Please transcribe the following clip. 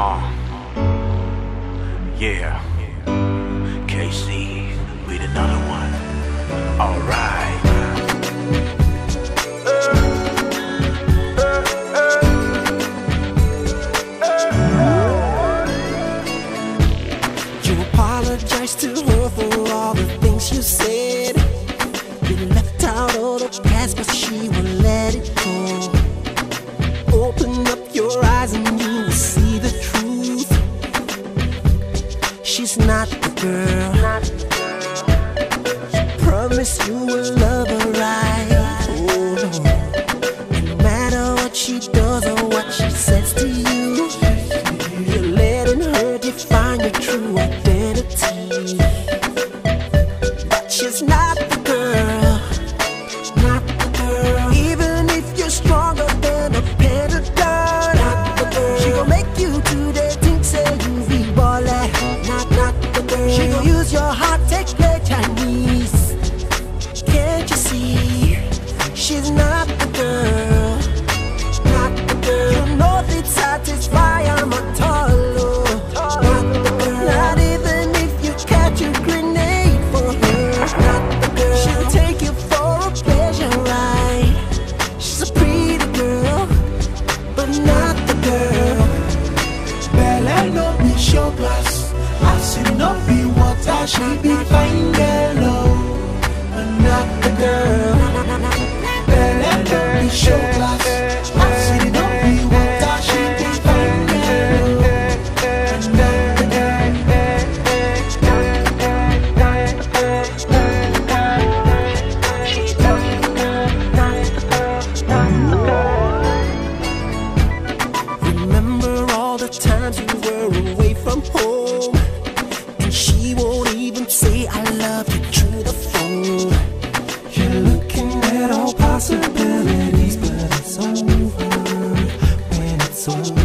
Uh, yeah. Casey, we another one. Alright. You apologize to her for all the things you said. You left out all the past, but she will girl. She promised you will love She's not the girl, not the girl. You know that satisfy I'm a tolo. Not the girl. Not even if you catch a grenade for her. Not the girl. She'll take you for a pleasure ride. She's a pretty girl, but not the girl. Belle no be show glass. Acid no be water, she be all